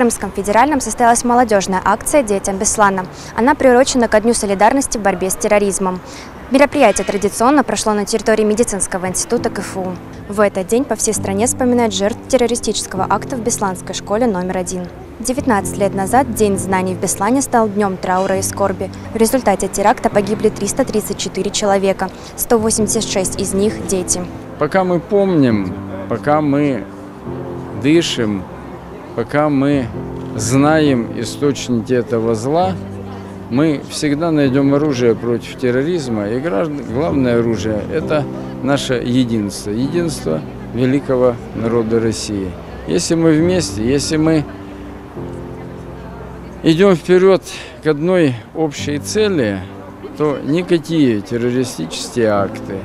Крымском федеральном состоялась молодежная акция «Детям Беслана». Она приурочена ко Дню солидарности в борьбе с терроризмом. Мероприятие традиционно прошло на территории медицинского института КФУ. В этот день по всей стране вспоминают жертв террористического акта в Бесланской школе номер один. 19 лет назад День знаний в Беслане стал днем траура и скорби. В результате теракта погибли 334 человека, 186 из них – дети. Пока мы помним, пока мы дышим, пока мы знаем источники этого зла, мы всегда найдем оружие против терроризма. И главное оружие – это наше единство, единство великого народа России. Если мы вместе, если мы идем вперед к одной общей цели, то никакие террористические акты,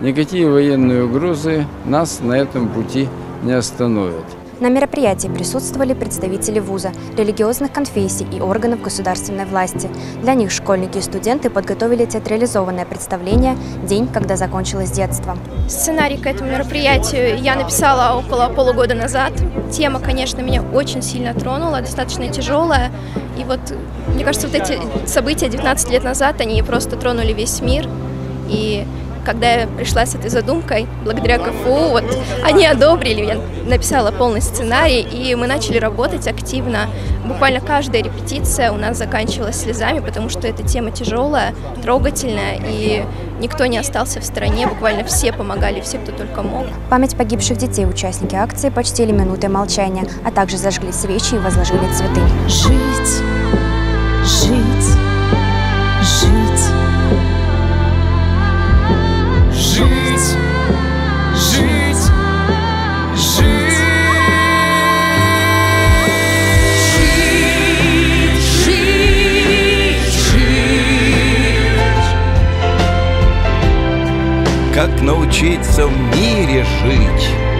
никакие военные угрозы нас на этом пути не остановят. На мероприятии присутствовали представители вуза, религиозных конфессий и органов государственной власти. Для них школьники и студенты подготовили театрализованное представление «День, когда закончилось детство». Сценарий к этому мероприятию я написала около полугода назад. Тема, конечно, меня очень сильно тронула, достаточно тяжелая. И вот, мне кажется, вот эти события 19 лет назад, они просто тронули весь мир. И когда я пришла с этой задумкой, благодаря КФУ, вот они одобрили, я написала полный сценарий, и мы начали работать активно. Буквально каждая репетиция у нас заканчивалась слезами, потому что эта тема тяжелая, трогательная, и никто не остался в стороне, буквально все помогали, все, кто только мог. Память погибших детей участники акции почтили минутой молчания, а также зажгли свечи и возложили цветы. Жить, жить. Как научиться в мире жить?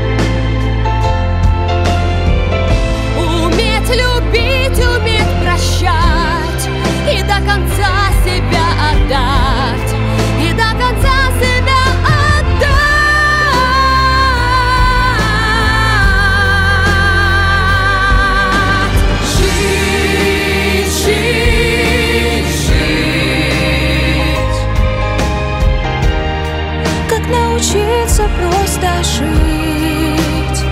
Научиться просто жить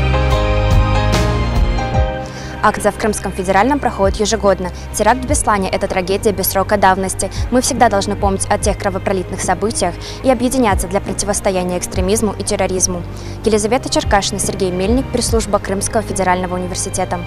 Акция в Крымском федеральном проходит ежегодно. Теракт в Беслане – это трагедия без срока давности. Мы всегда должны помнить о тех кровопролитных событиях и объединяться для противостояния экстремизму и терроризму. Елизавета Черкашина, Сергей Мельник, пресс-служба Крымского федерального университета.